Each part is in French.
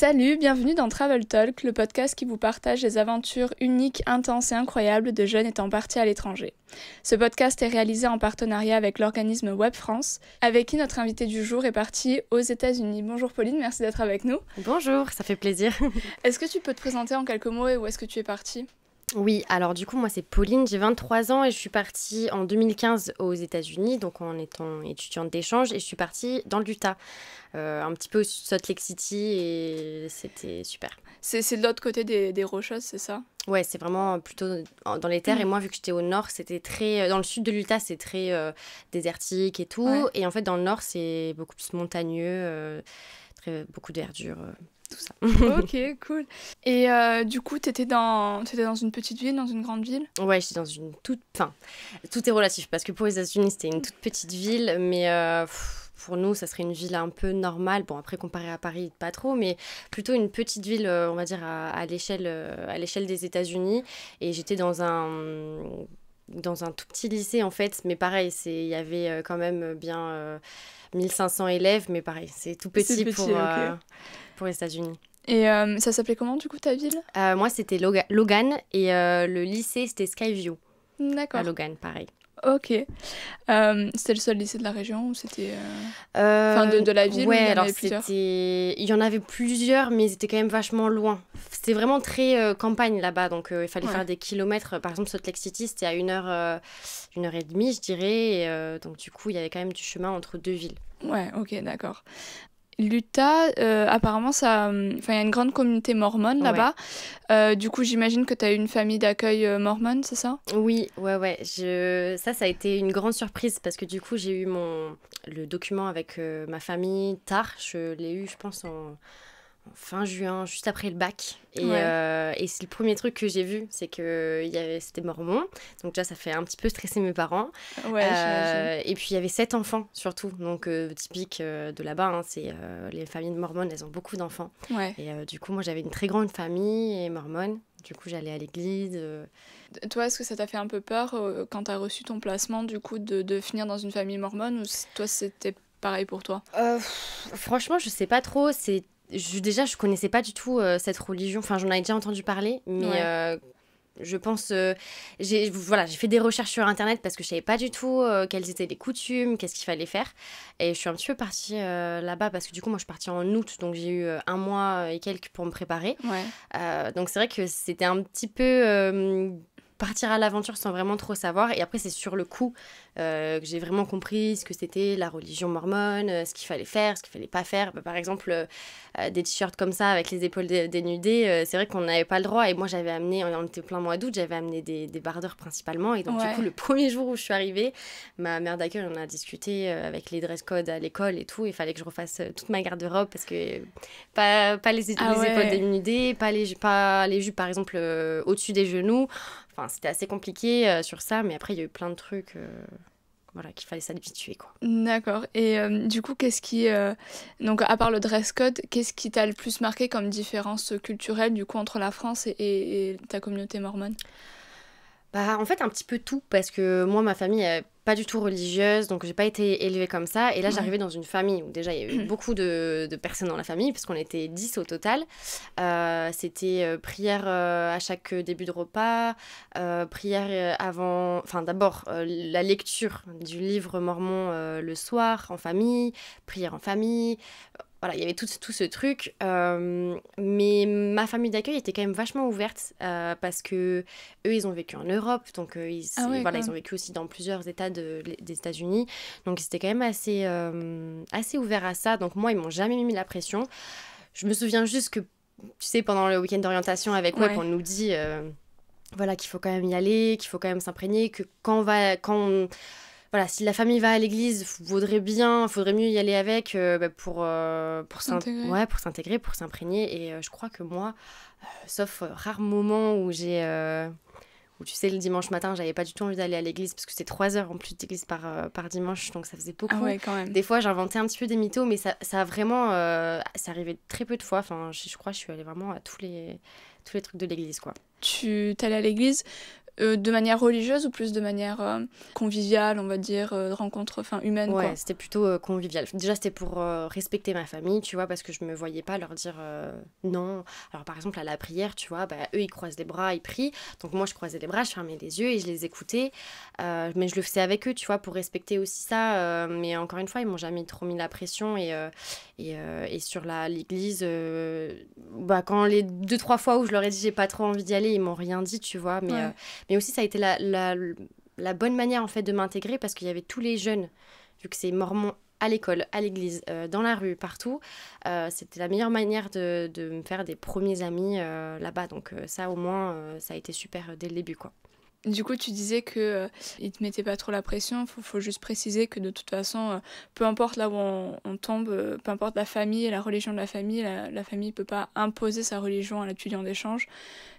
Salut, bienvenue dans Travel Talk, le podcast qui vous partage les aventures uniques, intenses et incroyables de jeunes étant partis à l'étranger. Ce podcast est réalisé en partenariat avec l'organisme Web France, avec qui notre invité du jour est parti aux États-Unis. Bonjour Pauline, merci d'être avec nous. Bonjour, ça fait plaisir. est-ce que tu peux te présenter en quelques mots et où est-ce que tu es partie? Oui, alors du coup, moi c'est Pauline, j'ai 23 ans et je suis partie en 2015 aux États-Unis, donc en étant étudiante d'échange, et je suis partie dans l'Utah, euh, un petit peu au Salt Lake City, et c'était super. C'est de l'autre côté des, des Rocheuses, c'est ça? Ouais, c'est vraiment plutôt dans les terres. Et mm. moi, vu que j'étais au nord, c'était très. Dans le sud de l'Utah, c'est très euh, désertique et tout. Et en fait, dans le nord, c'est beaucoup plus montagneux, euh, très, beaucoup de verdure tout ça. ok, cool. Et euh, du coup, tu étais dans, étais dans une petite ville, dans une grande ville? Ouais, j'étais dans une toute. Enfin, tout est relatif parce que pour les États-Unis, c'était une toute petite ville, mais. Euh, pour nous, ça serait une ville un peu normale. Bon, après, comparé à Paris, pas trop, mais plutôt une petite ville, euh, on va dire, à, à l'échelle des États-Unis. Et j'étais dans un, dans un tout petit lycée, en fait. Mais pareil, il y avait quand même bien 1500 élèves, mais pareil, c'est tout petit, pour, pour les États-Unis. Et euh, ça s'appelait comment du coup ta ville? Euh, Moi c'était Logan et euh, le lycée c'était Skyview. D'accord. À Logan, pareil. Ok. c'était le seul lycée de la région ou c'était. Enfin, de, de, la ville Ouais, il y alors c'était. Il y en avait plusieurs, mais c'était quand même vachement loin. C'était vraiment très campagne là-bas, donc il fallait faire des kilomètres. Par exemple, Salt Lake City, c'était à une heure, une heure et demie, je dirais. Et, donc, du coup, il y avait quand même du chemin entre deux villes. Ouais, ok, d'accord. L'Utah, euh, apparemment, ça, il y a une grande communauté mormone là-bas. Euh, du coup, j'imagine que tu as une famille d'accueil euh, mormone, c'est ça? Oui, ouais, ouais. Je... Ça, ça a été une grande surprise parce que du coup, j'ai eu mon le document avec ma famille tard. Je l'ai eu, je pense, en fin juin, juste après le bac. Et, euh, et c'est le premier truc que j'ai vu, c'est que c'était mormon. Donc déjà, ça fait un petit peu stresser mes parents. Ouais, euh, et puis, il y avait sept enfants, surtout. Donc, euh, typique de là-bas, hein, c'est les familles mormones, elles ont beaucoup d'enfants. Ouais. Et du coup, moi, j'avais une très grande famille et mormone. Du coup, j'allais à l'église. Toi, est-ce que ça t'a fait un peu peur quand tu as reçu ton placement, du coup, de, de finir dans une famille mormone Ou toi, c'était pareil pour toi? Franchement, je sais pas trop. C'est je, déjà, je connaissais pas du tout euh, cette religion. Enfin, j'en avais déjà entendu parler, mais euh, je pense. Euh, j'ai voilà, fait des recherches sur internet parce que je savais pas du tout quelles étaient les coutumes, qu'est-ce qu'il fallait faire. Et je suis un petit peu partie là-bas parce que du coup, moi, je suis partie en août, donc j'ai eu un mois et quelques pour me préparer. donc, c'est vrai que c'était un petit peu partir à l'aventure sans vraiment trop savoir. Et après, c'est sur le coup que j'ai vraiment compris ce que c'était la religion mormone, euh, ce qu'il fallait faire, ce qu'il fallait pas faire. Bah, par exemple, euh, des t-shirts comme ça avec les épaules dénudées, c'est vrai qu'on n'avait pas le droit. Et moi, j'avais amené, on était plein mois d'août, j'avais amené des, des, bardeurs principalement. Et donc, du coup, le premier jour où je suis arrivée, ma mère d'accueil, on a discuté avec les dress codes à l'école et tout. Il fallait que je refasse toute ma garde-robe parce que pas, pas les, ah les épaules dénudées, pas les, pas les jupes, par exemple, au-dessus des genoux. Enfin, c'était assez compliqué euh, sur ça, mais après, il y a eu plein de trucs. Euh, voilà, qu'il fallait s'habituer quoi. D'accord. Et euh, du coup, qu'est-ce qui donc à part le dress code, qu'est-ce qui t'a le plus marqué comme différence culturelle du coup entre la France et, et ta communauté mormone? Bah, en fait, un petit peu tout, parce que moi, ma famille pas du tout religieuse, donc j'ai pas été élevée comme ça. Et là, j'arrivais dans une famille où déjà il y avait beaucoup de, de personnes dans la famille, puisqu'on était 10 au total. Euh, C'était euh, prière euh, à chaque début de repas, prière avant. Enfin, d'abord, la lecture du livre mormon le soir en famille, prière en famille voilà, il y avait tout, tout ce truc. Euh, mais ma famille d'accueil était quand même vachement ouverte euh, parce que eux, ils ont vécu en Europe, donc euh, ils, ah voilà, ils ont vécu aussi dans plusieurs États de, des États-Unis. Donc ils étaient quand même assez, assez ouverts à ça. Donc moi, ils m'ont jamais mis la pression. Je me souviens juste que, tu sais, pendant le week-end d'orientation avec Web, on nous dit voilà, qu'il faut quand même y aller, qu'il faut quand même s'imprégner, que quand on va. Quand on, voilà, si la famille va à l'église, vaudrait bien, faudrait mieux y aller avec euh, bah, pour, euh, pour s'intégrer, ouais, pour s'intégrer, pour s'imprégner. Et euh, je crois que moi, sauf rares moments où j'ai, où tu sais, le dimanche matin, j'avais pas du tout envie d'aller à l'église parce que c'est trois heures en plus d'église par, par dimanche, donc ça faisait beaucoup. Ah ouais, quand même. Des fois, j'inventais un petit peu des mythos, mais ça, ça a vraiment, ça arrivait très peu de fois. Enfin, je, je crois, que je suis allée vraiment à tous les, tous les trucs de l'église, quoi. Tu allée à l'église Euh, de manière religieuse ou plus de manière euh, conviviale, on va dire, de rencontre enfin, humaine Ouais, c'était plutôt convivial. Déjà, c'était pour respecter ma famille, tu vois, parce que je me voyais pas leur dire non. Alors, par exemple, à la prière, tu vois, bah, eux, ils croisent les bras, ils prient. Donc, moi, je croisais les bras, je fermais les yeux et je les écoutais. mais je le faisais avec eux, tu vois, pour respecter aussi ça. mais encore une fois, ils m'ont jamais trop mis la pression. Et, et, et, sur l'église, bah, quand les deux, trois fois où je leur ai dit j'ai pas trop envie d'y aller, ils m'ont rien dit, tu vois. Mais, euh, mais aussi, ça a été la, la, la bonne manière en fait de m'intégrer parce qu'il y avait tous les jeunes, vu que c'est mormon à l'école, à l'église, euh, dans la rue, partout. Euh, c'était la meilleure manière de, de, me faire des premiers amis là-bas. Donc ça, au moins, ça a été super dès le début, quoi. Du coup, tu disais que euh, il te mettait pas trop la pression. Faut, faut juste préciser que de toute façon, euh, peu importe là où on, tombe, euh, peu importe la famille et la religion de la famille, la, la famille peut pas imposer sa religion à l'étudiant d'échange.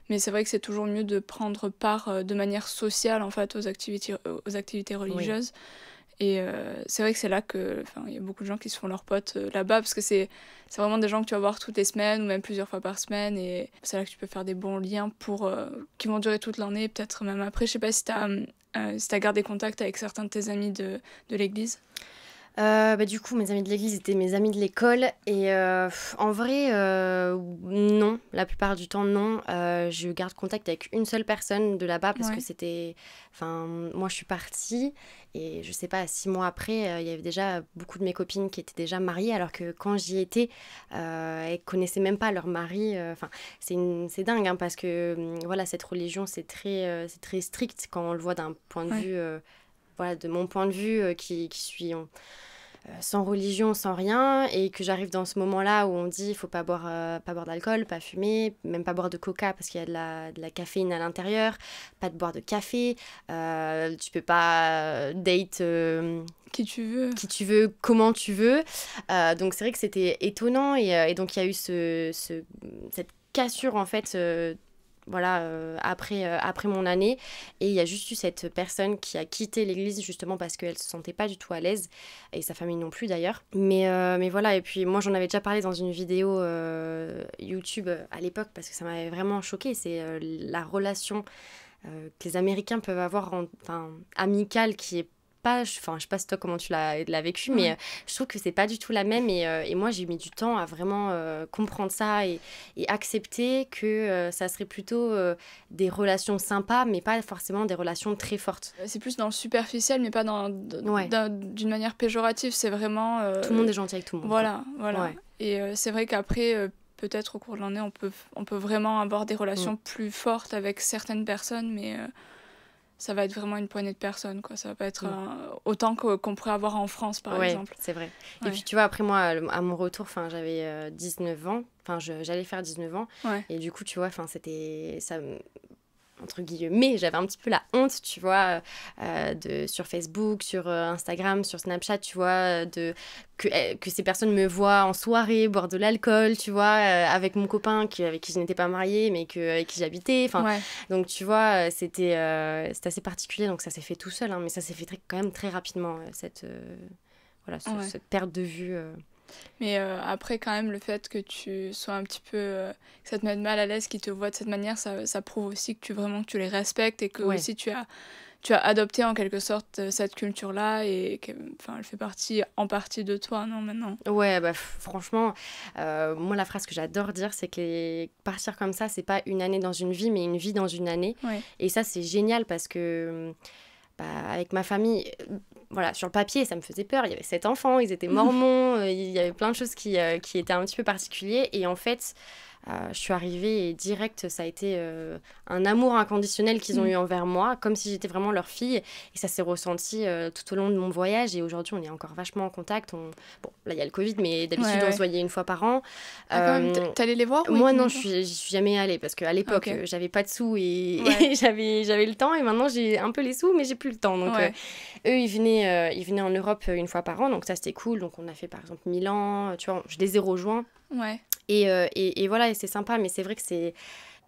Mais c'est vrai que c'est toujours mieux de prendre part de manière sociale en fait aux activités, aux activités religieuses. Et euh, c'est vrai que c'est là que, il y a beaucoup de gens qui se font leurs potes euh, là-bas parce que c'est, vraiment des gens que tu vas voir toutes les semaines ou même plusieurs fois par semaine et c'est là que tu peux faire des bons liens pour, euh, qui vont durer toute l'année, peut-être même après. Je sais pas si tu as, si gardé contact avec certains de tes amis de, de l'église. Euh, bah, du coup, mes amis de l'église étaient mes amis de l'école. Et euh, en vrai, euh, non. La plupart du temps, non. je garde contact avec une seule personne de là-bas parce que c'était. Enfin, moi, je suis partie. Et je sais pas, six mois après, il y avait déjà beaucoup de mes copines qui étaient déjà mariées. Alors que quand j'y étais, elles connaissaient même pas leur mari. Enfin, c'est dingue hein, parce que hum, voilà, cette religion, c'est très, c'est très strict quand on le voit d'un point de vue. Voilà, de mon point de vue qui, qui suis. Euh, sans religion, sans rien, et que j'arrive dans ce moment-là où on dit il faut pas boire, euh, pas boire d'alcool, pas fumer, même pas boire de coca parce qu'il y a de la, de la, caféine à l'intérieur, pas de boire de café, euh, tu peux pas date qui tu veux, qui tu veux, comment tu veux. donc c'est vrai que c'était étonnant et, et donc il y a eu ce, ce, cette cassure en fait voilà, euh, après, euh, après mon année. Et il y a juste eu cette personne qui a quitté l'église justement parce qu'elle se sentait pas du tout à l'aise, et sa famille non plus d'ailleurs. Mais, euh, mais voilà, et puis moi j'en avais déjà parlé dans une vidéo YouTube à l'époque parce que ça m'avait vraiment choqué. C'est la relation que les Américains peuvent avoir, enfin, amicale, qui est pas, enfin, je sais pas toi comment tu l'as, vécu, mais euh, je trouve que c'est pas du tout la même. Et, euh, et moi, j'ai mis du temps à vraiment euh, comprendre ça et, et accepter que ça serait plutôt des relations sympas, mais pas forcément des relations très fortes. C'est plus dans le superficiel, mais pas dans, d'une manière péjorative. C'est vraiment. Tout le monde est gentil avec tout le monde. Voilà, voilà. Et c'est vrai qu'après peut-être au cours de l'année, on peut, on peut vraiment avoir des relations mm. plus fortes avec certaines personnes, mais ça va être vraiment une poignée de personnes, quoi. Ça va pas être autant qu'on pourrait avoir en France, par ouais, exemple. c'est vrai. Et puis, tu vois, après moi, à mon retour, j'avais 19 euh, ans. Enfin, j'allais faire 19 ans. Et du coup, tu vois, c'était... Ça, entre guillemets, j'avais un petit peu la honte, tu vois, euh, de, sur Facebook, sur euh, Instagram, sur Snapchat, tu vois, de, que, que ces personnes me voient en soirée boire de l'alcool, tu vois, euh, avec mon copain qui, avec qui je n'étais pas mariée, mais que, avec qui j'habitais. Enfin, Donc, tu vois, c'était assez particulier, donc ça s'est fait tout seul, hein, mais ça s'est fait très, quand même très rapidement, cette, voilà, cette perte de vue. Mais euh, après, quand même, le fait que tu sois un petit peu. Euh, que ça te mette mal à l'aise, qu'ils te voient de cette manière, ça, ça, prouve aussi que tu vraiment que tu les respectes et que aussi tu as, tu as adopté en quelque sorte euh, cette culture-là et qu'elle elle fait partie en partie de toi, non, maintenant? Ouais, bah franchement, moi, la phrase que j'adore dire, c'est que partir comme ça, c'est pas une année dans une vie, mais une vie dans une année. Et ça, c'est génial parce que. Bah, avec ma famille, voilà, sur le papier, ça me faisait peur. Il y avait sept enfants, ils étaient mormons, euh, il y avait plein de choses qui, euh, qui étaient un petit peu particuliers. Et en fait, euh, je suis arrivée et direct, ça a été euh, un amour inconditionnel qu'ils ont mm. eu envers moi, comme si j'étais vraiment leur fille. Et ça s'est ressenti euh, tout au long de mon voyage. Et aujourd'hui, on est encore vachement en contact. On... Bon, là, il y a le Covid, mais d'habitude, on se voyait une fois par an. Ah, T'allais les voir Moi, non, je suis, suis jamais allée parce qu'à l'époque, j'avais pas de sous et, j'avais, j'avais le temps. Et maintenant, j'ai un peu les sous, mais j'ai plus le temps. Donc, eux, ils venaient, ils venaient en Europe une fois par an. Donc, ça, c'était cool. Donc, on a fait par exemple Milan. Tu vois, je les ai rejoints. Ouais. Euh, et, et, voilà, c'est sympa, mais c'est vrai que c'est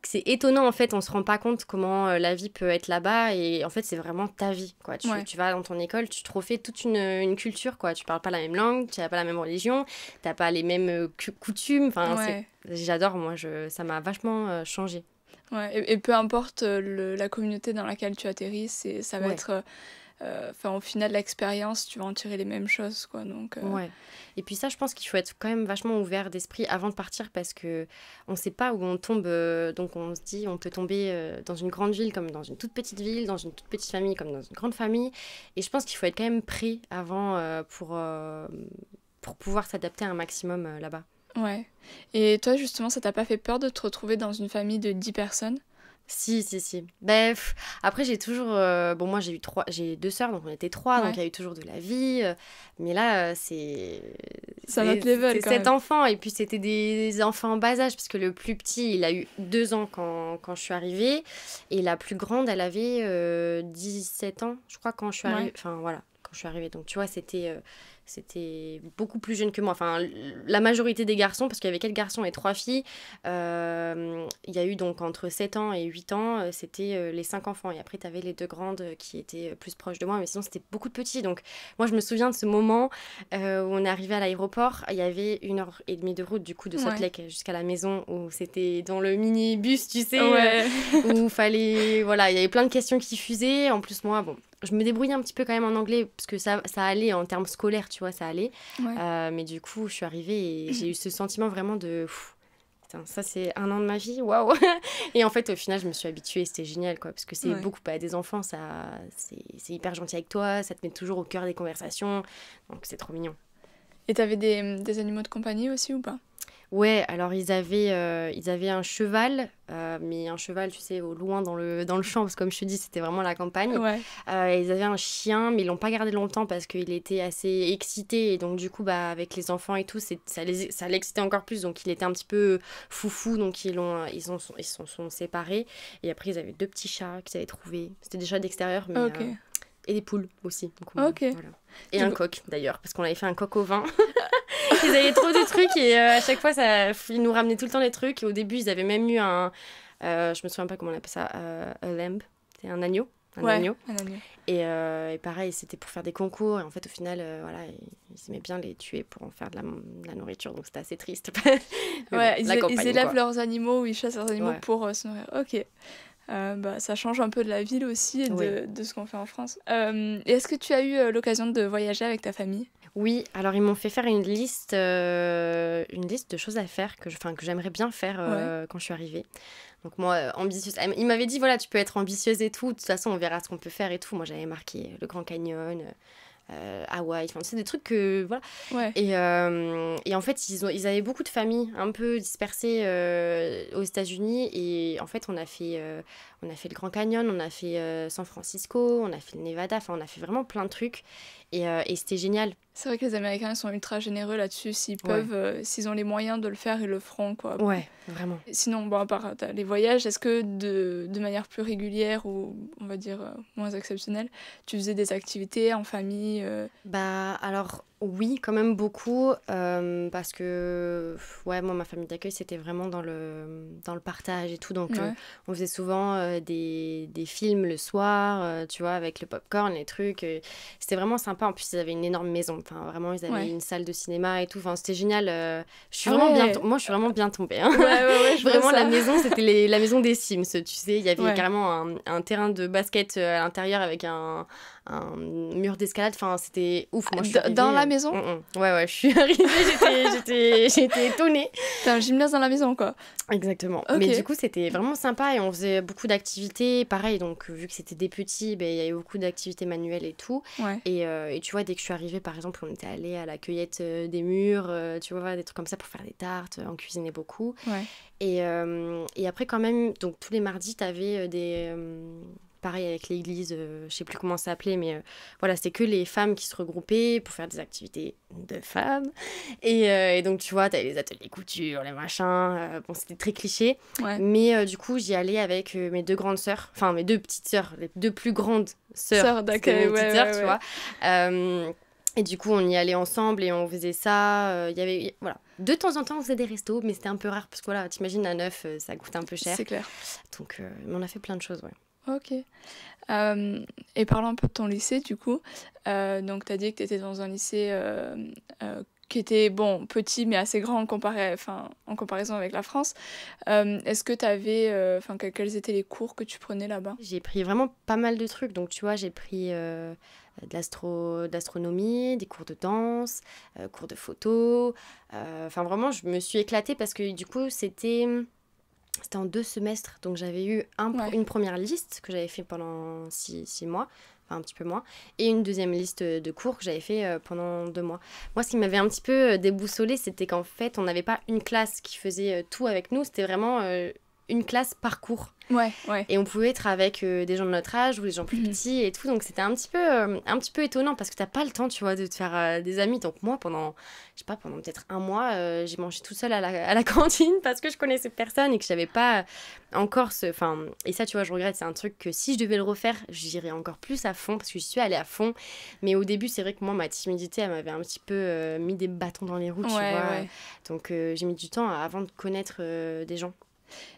c'est étonnant en fait, on se rend pas compte comment euh, la vie peut être là-bas et en fait c'est vraiment ta vie quoi. Tu, tu, vas dans ton école, tu te refais toute une, une, culture quoi. Tu parles pas la même langue, tu n'as pas la même religion, tu n'as pas les mêmes euh, coutumes. Enfin, j'adore moi, je, ça m'a vachement changé. Ouais, et, peu importe la communauté dans laquelle tu atterris, ça va être enfin au final l'expérience tu vas en tirer les mêmes choses quoi donc euh. ouais. Et puis ça je pense qu'il faut être quand même vachement ouvert d'esprit avant de partir parce que on sait pas où on tombe euh, donc on se dit on peut tomber dans une grande ville comme dans une toute petite ville dans une toute petite famille comme dans une grande famille. Et je pense qu'il faut être quand même prêt avant pour pour pouvoir s'adapter un maximum là-bas. Ouais. Et toi justement ça t'a pas fait peur de te retrouver dans une famille de 10 personnes? Si, si, si. Bref, après, j'ai toujours. Euh, bon, moi, j'ai eu trois. J'ai deux sœurs, donc on était trois, donc il y a eu toujours de la vie. Euh, mais là, euh, c'est. Ça notre level. C'est sept enfants, et puis c'était des enfants en bas âge, parce que le plus petit, il a eu deux ans quand, quand je suis arrivée, et la plus grande, elle avait 17 ans, je crois, quand je suis arrivée. Enfin, voilà, quand je suis arrivée. Donc, tu vois, c'était c'était beaucoup plus jeune que moi. Enfin, la majorité des garçons, parce qu'il y avait quatre garçons et trois filles, euh, il y a eu donc entre 7 ans et 8 ans, euh, c'était euh, les cinq enfants. Et après, tu avais les deux grandes qui étaient plus proches de moi, mais sinon, c'était beaucoup de petits. Donc, moi, je me souviens de ce moment où on est arrivé à l'aéroport. Il y avait une heure et demie de route, du coup, de Salt Lake jusqu'à la maison, où c'était dans le mini-bus, tu sais, où il fallait. Voilà, il y avait plein de questions qui fusaient. En plus, moi, bon, je me débrouillais un petit peu quand même en anglais parce que ça, ça allait en termes scolaires, tu vois, ça allait. Euh, mais du coup, je suis arrivée et j'ai eu ce sentiment vraiment de. putain, ça c'est un an de ma vie, waouh! et en fait, au final, je me suis habituée c'était génial, quoi, parce que c'est beaucoup pas des enfants, ça, c'est hyper gentil avec toi, ça te met toujours au cœur des conversations, donc c'est trop mignon. Et t'avais des, des animaux de compagnie aussi ou pas? Ouais, alors ils avaient, euh, ils avaient un cheval, euh, mais un cheval, tu sais, au loin dans le, dans le champ, parce que comme je te dis, c'était vraiment la campagne. Ouais. Euh, ils avaient un chien, mais ils l'ont pas gardé longtemps parce qu'il était assez excité. Et donc, du coup, bah, avec les enfants et tout, ça, les, ça l'excitait encore plus. Donc, il était un petit peu foufou. Donc, ils, l'ont, ils, ont, ils sont, sont séparés. Et après, ils avaient deux petits chats qu'ils avaient trouvés. C'était des chats d'extérieur, mais. et des poules aussi. ok. Voilà. Et un coq d'ailleurs, parce qu'on avait fait un coq au vin. ils avaient trop de trucs et euh, à chaque fois, ça, ils nous ramenaient tout le temps les trucs. Et au début, ils avaient même eu un. Euh, je me souviens pas comment on appelle ça, euh, un lamb. C'est un agneau. Un, agneau. un agneau. Et, et, pareil, c'était pour faire des concours. Et en fait, au final, voilà, ils, aimaient bien les tuer pour en faire de la, nourriture. Donc c'était assez triste. ouais, ils, élèvent leurs animaux ou ils chassent leurs animaux pour se nourrir. Ok. bah, ça change un peu de la ville aussi et de, de ce qu'on fait en France. Est-ce que tu as eu l'occasion de voyager avec ta famille? Oui, alors ils m'ont fait faire une liste, euh, une liste de choses à faire que, je, que j'aimerais bien faire euh, quand je suis arrivée. Donc moi, euh, ambitieuse. Il m'avait dit, voilà, tu peux être ambitieuse et tout. De toute façon, on verra ce qu'on peut faire et tout. Moi, j'avais marqué le Grand Canyon, euh, Hawaï, enfin, c'est des trucs que. Voilà. Ouais. Et, euh, et, en fait, ils, ont, ils avaient beaucoup de familles un peu dispersées euh, aux États-Unis. Et en fait, on a fait, on a fait le Grand Canyon, on a fait San Francisco, on a fait le Nevada, enfin, on a fait vraiment plein de trucs. Et, et c'était génial. C'est vrai que les Américains sont ultra généreux là-dessus. S'ils peuvent, s'ils ont les moyens de le faire, ils le feront. Quoi. Ouais, vraiment. Sinon, bon, à part les voyages, est-ce que de, de, manière plus régulière ou on va dire moins exceptionnelle, tu faisais des activités en famille bah alors oui, quand même beaucoup, euh, parce que ouais, moi, ma famille d'accueil, c'était vraiment dans le, dans le partage et tout. Donc, euh, on faisait souvent euh, des, des, films le soir, tu vois, avec le popcorn, les trucs. c'était vraiment sympa. En plus, ils avaient une énorme maison. Enfin, vraiment, ils avaient une salle de cinéma et tout. Enfin, c'était génial. je suis ah vraiment bien moi, je suis vraiment bien tombée. Hein. vraiment, la maison, c'était la maison des Sims, tu sais. Il y avait carrément un, un, terrain de basket à l'intérieur avec un, un mur d'escalade. Enfin, c'était ouf. Moi, je dans la maison? Mm, mm. Ouais, ouais, je suis arrivée, j'étais étonnée. T'as un gymnase dans la maison, quoi. Exactement. Mais du coup, c'était vraiment sympa et on faisait beaucoup d'activités. Pareil, donc, vu que c'était des petits, ben, il y avait beaucoup d'activités manuelles et tout. Et, euh, et, tu vois, dès que je suis arrivée, par exemple, on était allé à la cueillette euh, des murs, euh, tu vois, des trucs comme ça pour faire des tartes. On cuisinait beaucoup. Et, et après, quand même, donc tous les mardis, t'avais des pareil avec l'église, je euh, je sais plus comment ça s'appelait, mais euh, voilà, c'était que les femmes qui se regroupaient pour faire des activités de femmes. Et, euh, donc, tu vois, tu avais les ateliers couture, les machins. bon, c'était très cliché. Mais du coup, j'y allais avec mes deux grandes sœurs, enfin mes deux petites sœurs, les deux plus grandes sœurs. Sœurs d'accueil, ouais, tu vois. et du coup, on y allait ensemble et on faisait ça. Il y avait, voilà. De temps en temps, on faisait des restos, mais c'était un peu rare parce que voilà, t'imagines à neuf, ça coûte un peu cher. C'est clair. Donc, on a fait plein de choses, ouais. Ok. Euh, et parlons un peu de ton lycée, du coup. Euh, donc, tu as dit que tu étais dans un lycée euh, qui était, bon, petit, mais assez grand en, en comparaison avec la France. Est-ce que tu avais, enfin, quels étaient les cours que tu prenais là-bas? J'ai pris vraiment pas mal de trucs. Donc, tu vois, j'ai pris de l'astronomie, des cours de danse, cours de photo. Enfin, vraiment, je me suis éclatée parce que du coup, c'était c'était en deux semestres, donc j'avais eu un, une première liste que j'avais fait pendant six, six, mois, enfin un petit peu moins, et une deuxième liste de cours que j'avais fait euh, pendant deux mois. Moi, ce qui m'avait un petit peu euh, déboussolé, c'était qu'en fait, on n'avait pas une classe qui faisait euh, tout avec nous, c'était vraiment une classe par cours. Ouais, ouais. Et on pouvait être avec euh, des gens de notre âge ou des gens plus mhm. petits et tout. Donc c'était un petit peu, euh, un petit peu étonnant parce que t'as pas le temps, tu vois, de te faire euh, des amis. Donc moi, pendant, je sais pas, pendant peut-être un mois, j'ai mangé tout seul à la, à la, cantine parce que je connaissais personne et que j'avais pas encore ce. Enfin, et ça, tu vois, je regrette. C'est un truc que si je devais le refaire, j'irais encore plus à fond parce que je suis allée à fond. Mais au début, c'est vrai que moi, ma timidité, elle m'avait un petit peu mis des bâtons dans les roues, tu vois. Donc j'ai mis du temps avant de connaître des gens.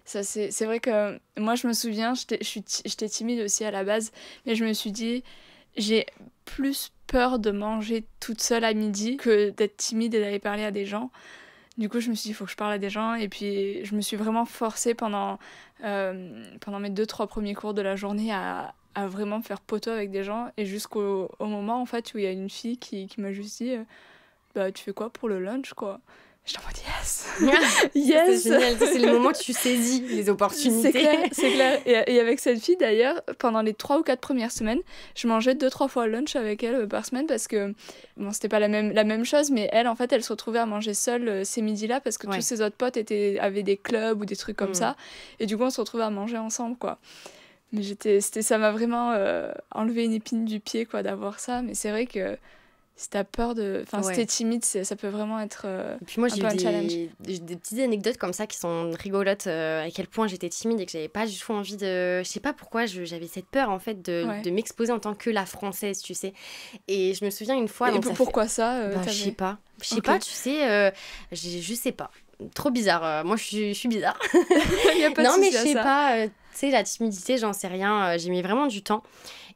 Ça, c'est, vrai que moi, je me souviens, j'étais, timide aussi à la base, mais je me suis dit, j'ai plus peur de manger toute seule à midi que d'être timide et d'aller parler à des gens. Du coup, je me suis dit, il faut que je parle à des gens. Et puis, je me suis vraiment forcée pendant, euh, pendant mes deux, trois premiers cours de la journée à, à vraiment faire poteau avec des gens. Et jusqu'au au moment, en fait, où il y a une fille qui, qui m'a juste dit, euh, bah, tu fais quoi pour le lunch, quoi? J'étais en mode yes Yes C'est génial, c'est le moment où tu saisis les opportunités. C'est clair, c'est clair. Et, avec cette fille d'ailleurs, pendant les trois ou quatre premières semaines, je mangeais deux, trois fois lunch avec elle euh, par semaine parce que, bon, c'était pas la même, la même chose, mais elle, en fait, elle se retrouvait à manger seule euh, ces midis-là parce que tous ses autres potes étaient, avaient des clubs ou des trucs comme mm. ça. Et du coup, on se retrouvait à manger ensemble, quoi. Mais j'étais, ça m'a vraiment euh, enlevé une épine du pied, quoi, d'avoir ça. Mais c'est vrai que si t'as peur de. Enfin, si t'es timide, ça peut vraiment être. Euh, et puis moi, j'ai eu des, des, petites anecdotes comme ça qui sont rigolotes, euh, à quel point j'étais timide et que j'avais pas du tout envie de. Je sais pas pourquoi, j'avais cette peur en fait de, de m'exposer en tant que la française, tu sais. Et je me souviens une fois. Et pourquoi ça euh, bah, Je sais pas. Je sais pas, tu sais, je sais pas. Trop bizarre. moi, je suis, je suis bizarre. y a pas non, mais je sais pas. Tu sais, la timidité, j'en sais rien. j'ai mis vraiment du temps.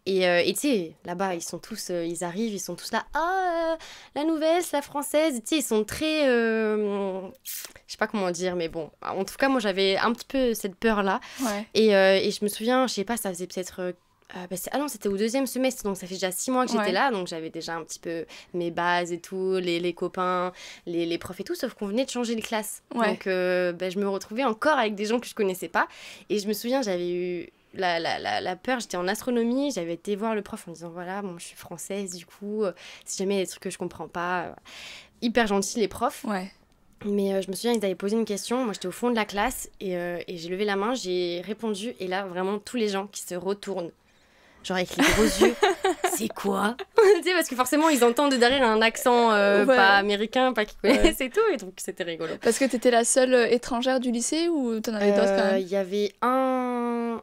Euh, et tu sais, là-bas, ils sont tous, euh, ils arrivent, ils sont tous là. Ah, euh, la nouvelle, la française. Tu sais, ils sont très. je sais pas comment dire, mais bon. En tout cas, moi, j'avais un petit peu cette peur-là. Et, et, je me souviens, je sais pas, ça faisait peut-être. Bah, ah non, c'était au deuxième semestre, donc ça fait déjà six mois que j'étais là, donc j'avais déjà un petit peu mes bases et tout, les, les copains, les, les, profs et tout, sauf qu'on venait de changer de classe. Donc bah, je me retrouvais encore avec des gens que je connaissais pas. Et je me souviens, j'avais eu la, la, la, la, peur, j'étais en astronomie, j'avais été voir le prof en disant voilà, bon, je suis française, du coup, euh, si jamais il y a des trucs que je comprends pas. Euh, hyper gentils les profs. Ouais. Mais euh, je me souviens, ils avaient posé une question. Moi, j'étais au fond de la classe et, et j'ai levé la main, j'ai répondu. Et là, vraiment, tous les gens qui se retournent, genre avec les gros yeux, c'est quoi Tu sais, parce que forcément, ils entendent derrière un accent pas américain, pas qui connaissent et tout. Et donc, c'était rigolo. Parce que tu étais la seule étrangère du lycée ou t'en avais d'autres quand même? Il y avait un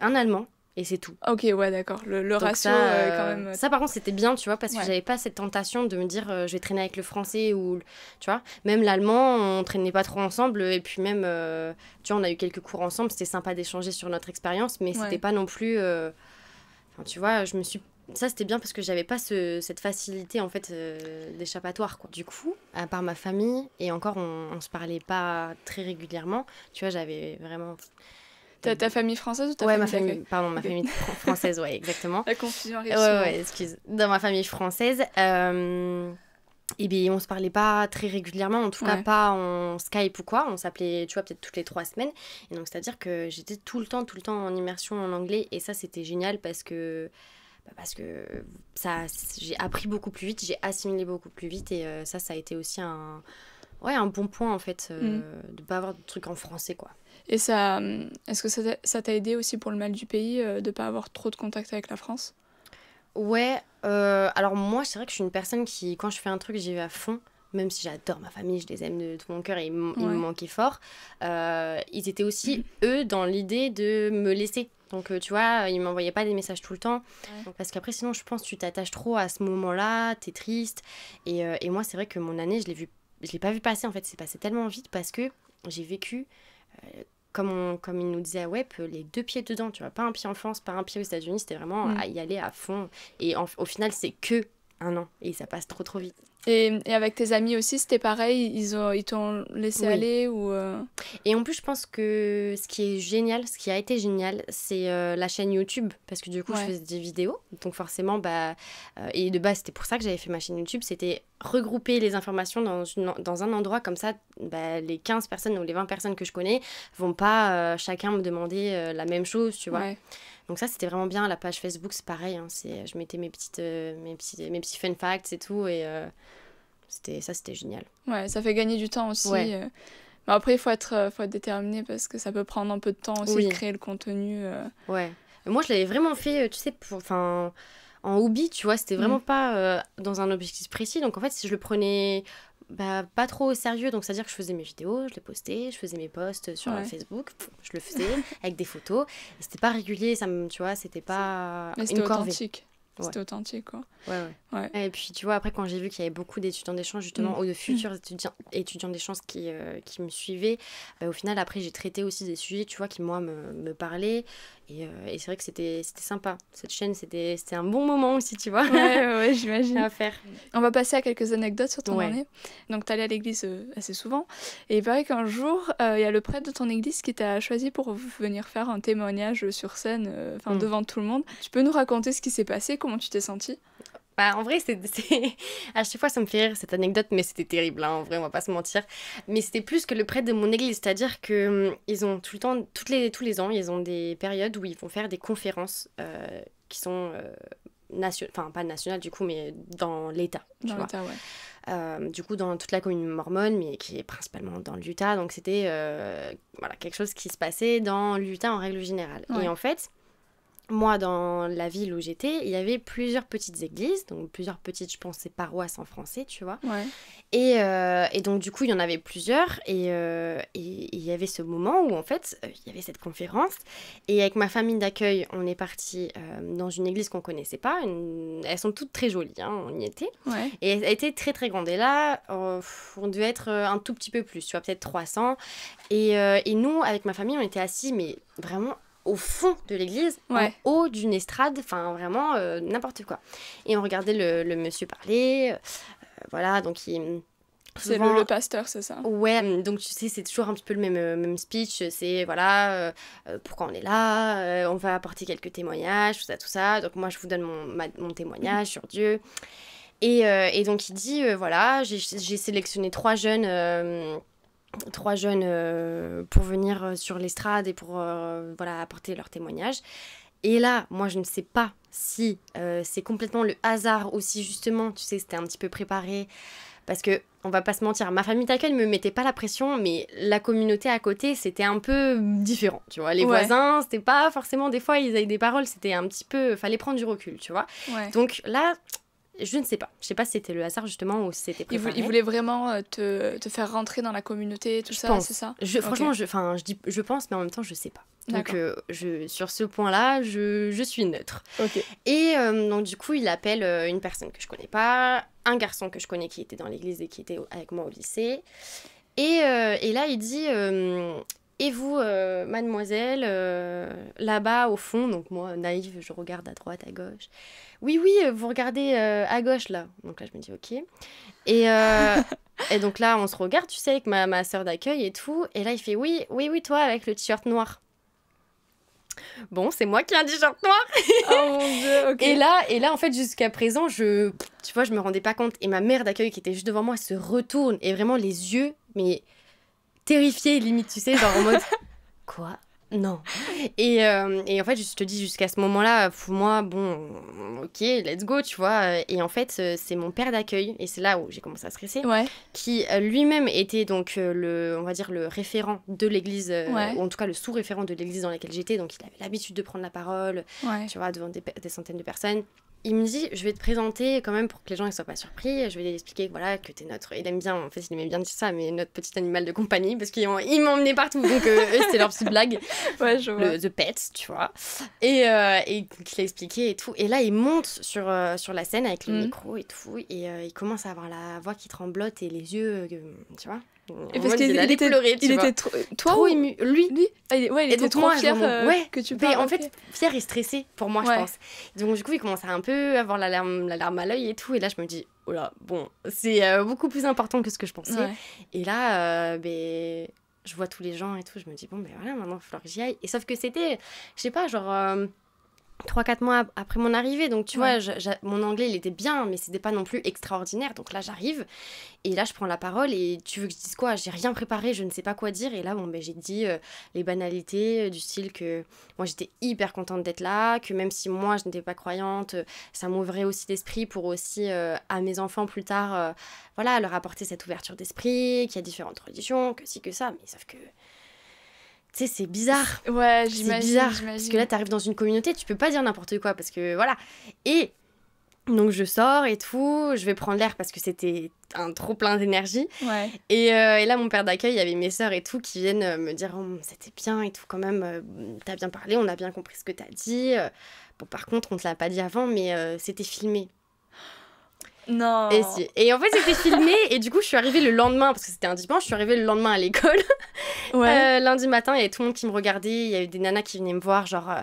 un allemand et c'est tout. Ok, ouais, d'accord. Le, le ratio ça, quand même. Ça, par contre, c'était bien, tu vois, parce que j'avais pas cette tentation de me dire euh, je vais traîner avec le français ou. Tu vois, même l'allemand, on traînait pas trop ensemble. Et puis, même, euh, tu vois, on a eu quelques cours ensemble. C'était sympa d'échanger sur notre expérience, mais c'était pas non plus. Euh, enfin, tu vois, je me suis. Ça, c'était bien parce que j'avais pas ce, cette facilité, en fait, d'échappatoire, quoi. Du coup, à part ma famille, et encore, on, on se parlait pas très régulièrement, tu vois, j'avais vraiment ta, ta famille française ou ta ouais, famille ma famille, pardon, ma famille française, ouais, exactement. La confusion arrive. Ouais, ouais, excuse. Dans ma famille française, euh, et eh bien, on se parlait pas très régulièrement, en tout cas pas en Skype ou quoi. On s'appelait, tu vois, peut-être toutes les trois semaines. Et donc, c'est-à-dire que j'étais tout le temps, tout le temps en immersion en anglais. Et ça, c'était génial parce que bah, parce que ça j'ai appris beaucoup plus vite, j'ai assimilé beaucoup plus vite et euh, ça ça a été aussi un ouais, un bon point en fait euh, mm. de pas avoir de trucs en français quoi. Et ça, est-ce que ça t'a aidé aussi pour le mal du pays euh, de ne pas avoir trop de contact avec la France? Ouais, euh, alors moi, c'est vrai que je suis une personne qui, quand je fais un truc, j'y vais à fond. Même si j'adore ma famille, je les aime de tout mon cœur et ils, me manquaient fort. Euh, ils étaient aussi, eux, dans l'idée de me laisser. Donc, tu vois, ils m'envoyaient pas des messages tout le temps. Parce qu'après, sinon, je pense que tu t'attaches trop à ce moment-là, t'es triste. Et, et moi, c'est vrai que mon année, je l'ai vu, je l'ai pas vu passer en fait. C'est passé tellement vite parce que j'ai vécu comme, comme il nous disait à Web, les deux pieds dedans, tu vois, pas un pied en France, pas un pied aux États-Unis, c'était vraiment mm. à y aller à fond. Et au final, c'est que un an et ça passe trop trop vite. Et, et avec tes amis aussi, c'était pareil, ils ont ils t'ont laissé Oui. aller ou euh, Et en plus, je pense que ce qui est génial, ce qui a été génial, c'est euh, la chaîne YouTube. Parce que du coup, Ouais. je faisais des vidéos. Donc forcément, bah, euh, et de base, c'était pour ça que j'avais fait ma chaîne YouTube. C'était regrouper les informations dans, une- dans un endroit. Comme ça, bah, les 15 personnes ou les 20 personnes que je connais vont pas chacun me demander la même chose, tu vois. ouais. Donc ça, c'était vraiment bien. La page Facebook, c'est pareil. hein, c'est, je mettais mes, petites, euh, mes, petits, mes petits fun facts et tout. Et euh, c'était, ça, c'était génial. Ouais, ça fait gagner du temps aussi. Ouais. euh. Mais après, il faut être, faut être déterminé parce que ça peut prendre un peu de temps aussi Oui. de créer le contenu. euh. Ouais. Moi, je l'avais vraiment fait, tu sais, pour, en hobby, tu vois, c'était vraiment pas dans un objectif précis. Donc, en fait, si je le prenais bah, pas trop au sérieux, donc c'est-à-dire que je faisais mes vidéos, je les postais, je faisais mes posts sur Ouais. Facebook, je le faisais avec des photos. C'était pas régulier, ça me, tu vois, c'était pas Mais c'était une corvée. authentique. Ouais. C'était authentique, quoi. Ouais, ouais. Ouais. Et puis, tu vois, après, quand j'ai vu qu'il y avait beaucoup d'étudiants d'échange, justement, Mm. ou de futurs étudiants, étudiants d'échange qui, euh, qui me suivaient, bah, au final, après, j'ai traité aussi des sujets, tu vois, qui, moi, me, me parlaient. Et, euh, et c'est vrai que c'était c'était sympa. Cette chaîne, c'était c'était un bon moment aussi, tu vois, Ouais, ouais, j'imagine. à faire. On va passer à quelques anecdotes sur ton Ouais. année. Donc, tu allais à l'église euh, assez souvent. Et il paraît qu'un jour, euh, il y a le prêtre de ton église qui t'a choisi pour venir faire un témoignage sur scène, enfin Mm. devant tout le monde. Tu peux nous raconter ce qui s'est passé, comment tu t'es sentie? Bah, en vrai, c'est, à chaque fois, ça me fait rire cette anecdote, mais c'était terrible, hein, en vrai, on va pas se mentir. Mais c'était plus que le prêtre de mon église, c'est-à-dire que hum, ils ont tout le temps, toutes les, tous les ans, ils ont des périodes où ils vont faire des conférences euh, qui sont euh, nationales, enfin pas nationales du coup, mais dans l'État. dans l'État, ouais. Euh, du coup dans toute la commune mormone, mais qui est principalement dans l'Utah. Donc c'était euh, voilà, quelque chose qui se passait dans l'Utah en règle générale. Ouais. Et en fait, moi, dans la ville où j'étais, il y avait plusieurs petites églises, donc plusieurs petites, je pense, c'est paroisses en français, tu vois. Ouais. Et, euh, et donc, du coup, il y en avait plusieurs. Et euh, il y avait ce moment où, en fait, euh, il y avait cette conférence. Et avec ma famille d'accueil, on est parti euh, dans une église qu'on connaissait pas. Une- Elles sont toutes très jolies, hein, on y était. Ouais. Et elle était très très grande. Et là, on devait être un tout petit peu plus, tu vois, peut-être 300. Et, et nous, avec ma famille, on était assis, mais vraiment au fond de l'église, Ouais. en haut d'une estrade, enfin vraiment euh, n'importe quoi. Et on regardait le, le monsieur parler. euh, voilà, donc il. C'est souvent- le, le pasteur, c'est ça? Ouais, donc tu sais, c'est toujours un petit peu le même, euh, même speech. C'est voilà, euh, euh, pourquoi on est là, euh, on va apporter quelques témoignages, tout ça, tout ça. Donc moi, je vous donne mon, ma- mon témoignage sur Dieu. Et, euh, et donc il dit euh, voilà, j'ai sélectionné trois jeunes. Trois jeunes euh, pour venir euh, sur l'estrade et pour euh, voilà apporter leur témoignage et là moi je ne sais pas si euh, c'est complètement le hasard ou si justement tu sais c'était un petit peu préparé parce que on va pas se mentir, ma famille d'accueil me mettait pas la pression, mais la communauté à côté c'était un peu différent, tu vois. Les Ouais. voisins, c'était pas forcément des fois ils avaient des paroles, c'était un petit peu, fallait prendre du recul, tu vois. Ouais. Donc là, je ne sais pas, je sais pas si c'était le hasard justement ou si c'était Il, préparé. il voulait vraiment euh, te, te faire rentrer dans la communauté, tout Je ça, c'est ça? Je, franchement, je, enfin, je, dis, je pense, mais en même temps, je sais pas. Donc, euh, je, sur ce point-là, je, je suis neutre. Ok. Et euh, donc, du coup, il appelle euh, une personne que je connais pas, un garçon que je connais qui était dans l'église et qui était au- avec moi au lycée. Et, et là, il dit Et vous, euh, mademoiselle, euh, là-bas au fond, donc moi, naïve, je regarde à droite, à gauche. Oui, oui, euh, vous regardez euh, à gauche là. Donc là, je me dis Ok. Et, et donc là, on se regarde, tu sais, avec ma, ma soeur d'accueil et tout. Et là, il fait Oui, oui, oui, toi, avec le t-shirt noir. Bon, c'est moi qui ai un t-shirt noir. Oh mon dieu, ok. Et là, et là, en fait, jusqu'à présent, je, tu vois, je me rendais pas compte. Et ma mère d'accueil qui était juste devant moi se retourne et vraiment les yeux, mais terrifiés limite, tu sais, genre en mode quoi? Non. Et, euh, et en fait, je te dis jusqu'à ce moment-là, pour moi, bon, ok, let's go, tu vois. Et en fait, euh, c'est mon père d'accueil et c'est là où j'ai commencé à stresser Ouais, qui euh, lui-même était donc le, on va dire le référent de l'église, Ouais. ou en tout cas le sous-référent de l'église dans laquelle j'étais, donc il avait l'habitude de prendre la parole, ouais. tu vois, devant des centaines de personnes. Il me dit, je vais te présenter quand même pour que les gens ne soient pas surpris. Je vais expliquer voilà, que tu es notre. Il aime bien, en fait, il aimait bien dire ça, mais notre petit animal de compagnie, parce qu'ils m'emmenaient partout. Donc, euh, eux, c'était leur petite blague, Ouais, je vois. le The Pet, tu vois. Et, euh, et qu'il a expliqué et tout. Et là, il monte sur, euh, sur la scène avec le Mhm. micro et tout. Et euh, il commence à avoir la voix qui tremblote et les yeux, euh, tu vois. Et parce qu'il il était, pleurer, il était trop, toi trop ému. Lui, lui, ah, il, ouais, il était trop fier euh, ouais. que tu parles. en fait, fier et stressé pour moi, je pense. Donc du coup, il commence à un peu avoir la larme, la larme à l'œil et tout. Et là, je me dis, oh là, bon, c'est euh, beaucoup plus important que ce que je pensais. Et là, euh, ben, je vois tous les gens et tout. Je me dis, bon, ben voilà, maintenant, il va falloir que j'y aille. Et sauf que c'était, je sais pas, genre 3-4 mois après mon arrivée. Donc, tu vois, mon anglais, il était bien, mais c'était pas non plus extraordinaire. Donc là, j'arrive et là, je prends la parole et tu veux que je dise quoi? J'ai rien préparé, je ne sais pas quoi dire. Et là, bon, ben, j'ai dit euh, les banalités euh, du style que moi, j'étais hyper contente d'être là, que même si moi, je n'étais pas croyante, euh, ça m'ouvrait aussi d'esprit pour aussi, à mes enfants plus tard, voilà, leur apporter cette ouverture d'esprit, qu'il y a différentes religions, que si, que ça. Mais sauf que tu sais, c'est bizarre. Ouais, j'imagine. C'est bizarre. Parce que là, tu arrives dans une communauté, tu peux pas dire n'importe quoi. Parce que voilà. Et donc, je sors et tout. Je vais prendre l'air parce que c'était un trop plein d'énergie. Ouais. Et, euh, et, là, mon père d'accueil, il y avait mes sœurs et tout qui viennent euh, me dire oh, c'était bien et tout, quand même. Euh, t'as bien parlé, on a bien compris ce que t'as dit. Bon, par contre, on te l'a pas dit avant, mais c'était filmé. Non. Et, et en fait, c'était filmé. et du coup, je suis arrivée le lendemain, parce que c'était un dimanche, je suis arrivée le lendemain à l'école. Ouais. Euh, lundi matin, il y avait tout le monde qui me regardait. Il y avait des nanas qui venaient me voir, genre. Euh,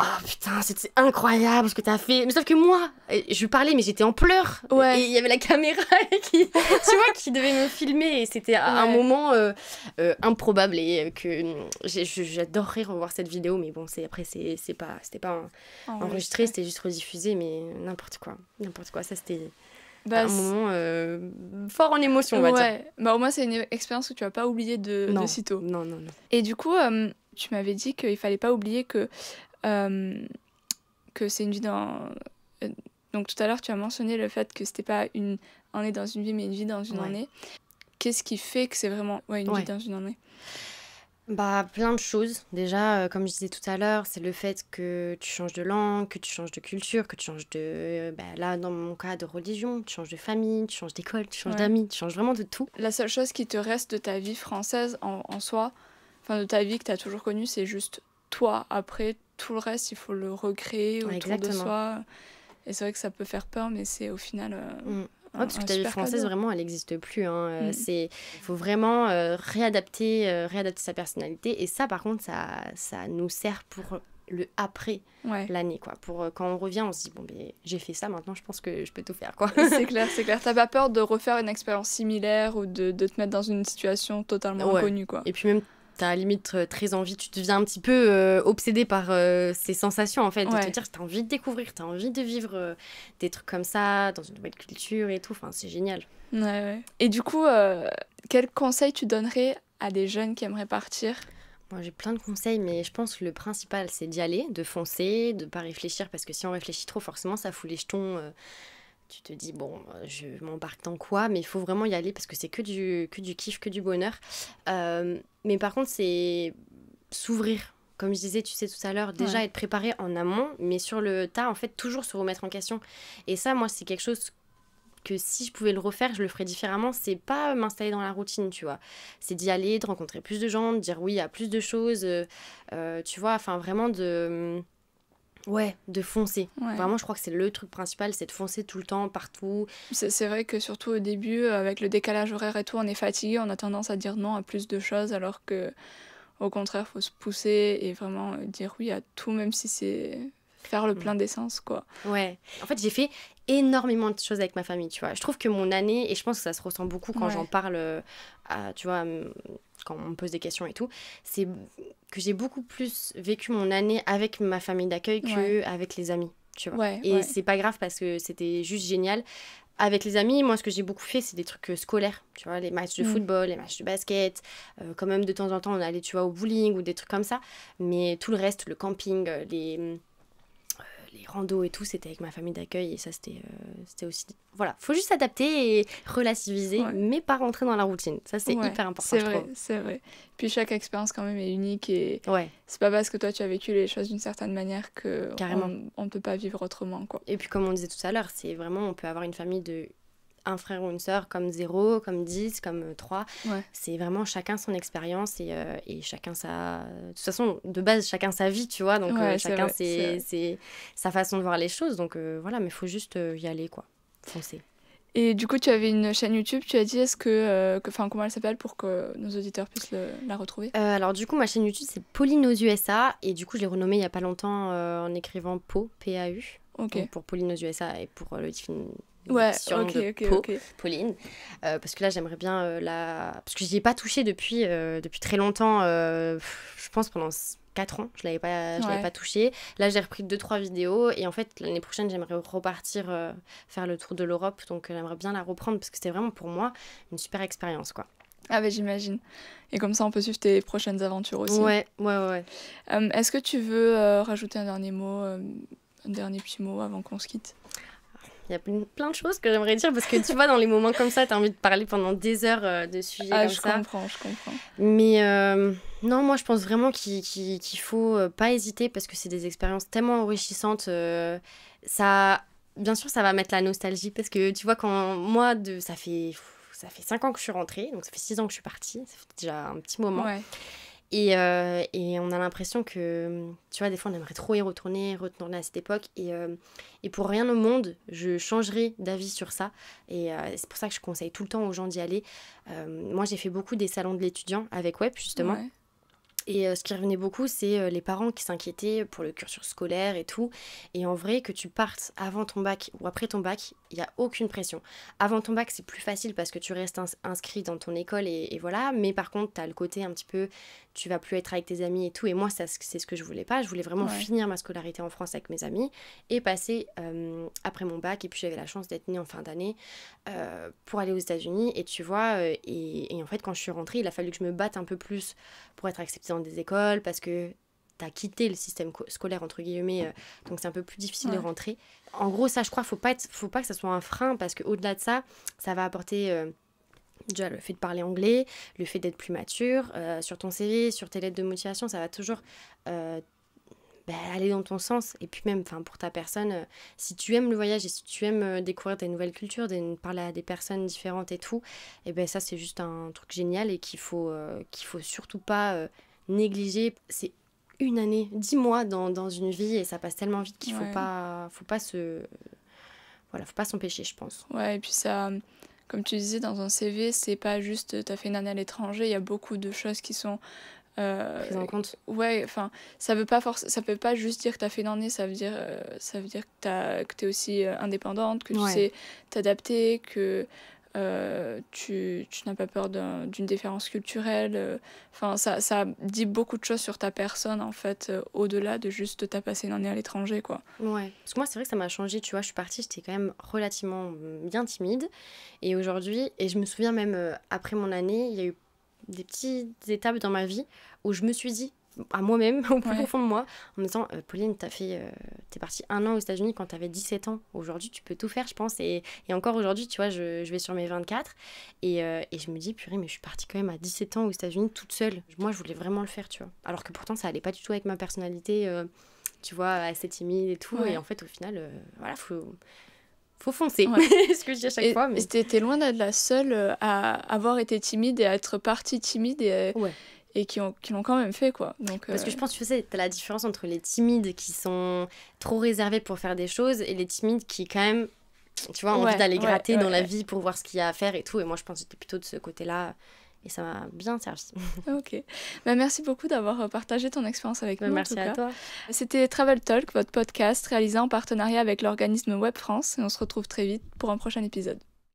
oh putain, c'était incroyable ce que t'as fait. Mais sauf que moi, je parlais, mais j'étais en pleurs. Ouais. Et il y avait la caméra qui, tu vois, qui devait me filmer. Et c'était un moment euh, improbable. Et que j'adorerais revoir cette vidéo. Mais bon, c'est après, c'est pas, c'était pas enregistré, c'était juste rediffusé. Mais n'importe quoi. N'importe quoi. Ça, c'était. Bah, un moment euh, fort en émotion, on va dire. Bah, au moins, c'est une expérience que tu vas pas oublier de, non. sitôt. Non, non, non. Et du coup, euh, tu m'avais dit qu'il fallait pas oublier que, euh, que c'est une vie dans. Donc, tout à l'heure, tu as mentionné le fait que c'était pas une année dans une vie, mais une vie dans une année. Qu'est-ce qui fait que c'est vraiment ouais, une vie dans une année? Bah, plein de choses. Déjà, euh, comme je disais tout à l'heure, c'est le fait que tu changes de langue, que tu changes de culture, que tu changes de. Euh, bah, là, dans mon cas, de religion, tu changes de famille, tu changes d'école, tu changes d'amis, tu changes vraiment de tout. La seule chose qui te reste de ta vie française en, en soi, enfin de ta vie que tu as toujours connue, c'est juste toi. Après, tout le reste, il faut le recréer autour de soi. Et c'est vrai que ça peut faire peur, mais c'est au final. Euh, mm. Ouais, parce que ta vie française, vraiment, elle n'existe plus. Hein. Euh, mm. C'est, il faut vraiment euh, réadapter, euh, réadapter sa personnalité. Et ça, par contre, ça, ça nous sert pour le après l'année quoi pour quand on revient on se dit bon ben j'ai fait ça maintenant je pense que je peux tout faire quoi c'est clair c'est clair t'as pas peur de refaire une expérience similaire ou de, de, te mettre dans une situation totalement inconnue quoi et puis même t'as limite euh, très envie, tu deviens un petit peu euh, obsédé par euh, ces sensations en fait, de te dire t'as envie de découvrir, t'as envie de vivre des trucs comme ça, dans une nouvelle culture et tout, enfin c'est génial. Ouais, ouais. Et du coup, quel conseil tu donnerais à des jeunes qui aimeraient partir? Moi, j'ai plein de conseils, mais je pense que le principal, c'est d'y aller, de foncer, de pas réfléchir, parce que si on réfléchit trop, forcément, ça fout les jetons tu te dis bon je m'embarque dans quoi mais il faut vraiment y aller parce que c'est que du que du kiff que du bonheur euh, mais par contre c'est s'ouvrir comme je disais tu sais tout à l'heure déjà être préparé en amont mais sur le tas en fait toujours se remettre en question et ça moi c'est quelque chose que si je pouvais le refaire, je le ferais différemment. C'est pas m'installer dans la routine, tu vois. C'est d'y aller, de rencontrer plus de gens, de dire oui à plus de choses, euh, euh, tu vois. Enfin, vraiment de Ouais, de foncer. Vraiment, je crois que c'est le truc principal, c'est de foncer tout le temps, partout. C'est vrai que surtout au début, avec le décalage horaire et tout, on est fatigué, on a tendance à dire non à plus de choses, alors que au contraire, faut se pousser et vraiment dire oui à tout, même si c'est faire le mm. plein d'essence, quoi. Ouais. En fait, j'ai fait énormément de choses avec ma famille, tu vois. Je trouve que mon année, et je pense que ça se ressent beaucoup quand j'en parle, euh, à, tu vois, quand on me pose des questions et tout, c'est que j'ai beaucoup plus vécu mon année avec ma famille d'accueil que avec les amis, tu vois. et c'est pas grave parce que c'était juste génial. Avec les amis, moi, ce que j'ai beaucoup fait, c'est des trucs euh, scolaires, tu vois, les matchs de mm. football, les matchs de basket. Euh, quand même, de temps en temps, on allait, tu vois, au bowling ou des trucs comme ça. Mais tout le reste, le camping, les les randos et tout, c'était avec ma famille d'accueil et ça, c'était euh, c'était aussi. Voilà, faut juste s'adapter et relativiser, mais pas rentrer dans la routine. Ça, c'est hyper important. C'est vrai, c'est vrai. Puis chaque expérience, quand même, est unique et ouais. c'est pas parce que toi, tu as vécu les choses d'une certaine manière que on ne peut pas vivre autrement. Quoi. Et puis, comme on disait tout à l'heure, c'est vraiment, on peut avoir une famille de un frère ou une sœur comme 0, comme 10, comme 3. C'est vraiment chacun son expérience et, euh, et, chacun sa... De toute façon, de base, chacun sa vie, tu vois. Donc euh, chacun c'est sa façon de voir les choses. Donc euh, voilà, mais il faut juste y aller, quoi. Foncer. Et du coup, tu avais une chaîne YouTube, tu as dit, est-ce que, enfin, comment elle s'appelle pour que nos auditeurs puissent la retrouver? Alors, du coup, ma chaîne YouTube, c'est Pauline aux USA, et du coup, je l'ai renommée il y a pas longtemps en écrivant PO, P-A-U. pour Pauline aux USA et pour le ouais, ok, Pauline. Euh, parce que là, j'aimerais bien euh, la. Parce que je n'y ai pas touché depuis, euh, depuis très longtemps. je pense pendant 4 ans, je ne l'avais pas, je l'avais pas touché. Là, j'ai repris 2-3 vidéos. Et en fait, l'année prochaine, j'aimerais repartir faire le tour de l'Europe. Donc, j'aimerais bien la reprendre parce que c'était vraiment pour moi une super expérience. quoi. Ah bah j'imagine. Et comme ça, on peut suivre tes prochaines aventures aussi. Ouais, ouais, ouais. Est-ce que tu veux rajouter un dernier mot, un dernier petit mot avant qu'on se quitte? Il y a plein de choses que j'aimerais dire parce que tu vois, dans les moments comme ça, tu as envie de parler pendant des heures euh, de sujets ah, comme je ça. Je comprends, je comprends. Mais euh, non, moi, je pense vraiment qu'il qu faut euh, pas hésiter parce que c'est des expériences tellement enrichissantes. ça, bien sûr, ça va mettre la nostalgie parce que tu vois, quand moi, de, ça fait. Ça fait 5 ans que je suis rentrée, donc ça fait 6 ans que je suis partie, ça fait déjà un petit moment. Ouais. Et, euh, et, on a l'impression que, tu vois, des fois, on aimerait trop y retourner, retourner à cette époque. Et, euh, et pour rien au monde, je changerai d'avis sur ça. Et euh, c'est pour ça que je conseille tout le temps aux gens d'y aller. moi, j'ai fait beaucoup des salons de l'étudiant avec Web, justement. Et euh, ce qui revenait beaucoup, c'est euh, les parents qui s'inquiétaient pour le cursus scolaire et tout. Et en vrai, que tu partes avant ton bac ou après ton bac, il n'y a aucune pression. Avant ton bac, c'est plus facile parce que tu restes inscrit dans ton école et, voilà. Mais par contre, tu as le côté un petit peu, tu vas plus être avec tes amis et tout. Et moi, c'est ce que je voulais pas. Je voulais vraiment finir ma scolarité en France avec mes amis et passer euh, après mon bac. Et puis j'avais la chance d'être née en fin d'année pour aller aux États-Unis. Et tu vois, et, et en fait, quand je suis rentrée, il a fallu que je me batte un peu plus pour être acceptée des écoles parce que tu as quitté le système scolaire, entre guillemets, euh, donc c'est un peu plus difficile de rentrer. En gros, ça, je crois, faut pas, faut pas que ça soit un frein parce qu'au-delà de ça, ça va apporter. Euh, déjà le fait de parler anglais, le fait d'être plus mature, euh, sur ton CV, sur tes lettres de motivation, ça va toujours bah, aller dans ton sens. Et puis même, pour ta personne, si tu aimes le voyage et si tu aimes découvrir des nouvelles cultures, des, parler à des personnes différentes et tout, et ben ça c'est juste un truc génial et qu'il faut, qu'il faut surtout pas négligé. C'est une année, dix mois dans, dans, une vie et ça passe tellement vite qu'il faut pas faut pas se voilà, faut pas s'empêcher, je pense. Ouais, et puis ça comme tu disais dans un CV, c'est pas juste tu as fait une année à l'étranger, il y a beaucoup de choses qui sont euh, prises en compte. Ouais, enfin, ça veut pas force ça peut pas juste dire que tu as fait une année, ça veut dire euh, ça veut dire que tu es aussi euh, indépendante, que tu sais t'adapter, que euh, tu, tu n'as pas peur d'une différence culturelle. Euh, enfin, ça, ça dit beaucoup de choses sur ta personne, en fait, euh, au-delà de juste t'as passé une année à l'étranger, quoi. Ouais. Parce que moi, c'est vrai que ça m'a changé, tu vois. Je suis partie, j'étais quand même relativement bien timide. Et aujourd'hui, et je me souviens même, après mon année, il y a eu des petites étapes dans ma vie où je me suis dit, à moi-même, au plus profond de moi, en me disant euh, Pauline, t'as fait, euh, t'es partie un an aux États-Unis quand t'avais 17 ans. Aujourd'hui, tu peux tout faire, je pense. Et, et encore aujourd'hui, tu vois, je, je, vais sur mes 24 et, euh, et, je me dis, purée, mais je suis partie quand même à 17 ans aux États-Unis toute seule. Moi, je voulais vraiment le faire, tu vois. Alors que pourtant, ça allait pas du tout avec ma personnalité, tu vois, assez timide et tout. Et en fait, au final, voilà, faut faut foncer. ce que je dis à chaque fois. Mais t'es loin d'être la seule à avoir été timide et à être partie timide et, ouais et qui, ont, qui l'ont quand même fait, quoi. Donc, Parce que je euh, pense, tu sais, t'as la différence entre les timides qui sont trop réservés pour faire des choses et les timides qui, quand même, tu vois, ont envie d'aller gratter dans la vie pour voir ce qu'il y a à faire et tout. Et moi, je pense que j'étais plutôt de ce côté-là. Et ça m'a bien servi. ok. Bah, merci beaucoup d'avoir euh, partagé ton expérience avec bah, nous. Merci à toi. C'était Travel Talk, votre podcast réalisé en partenariat avec l'organisme Web France. Et on se retrouve très vite pour un prochain épisode.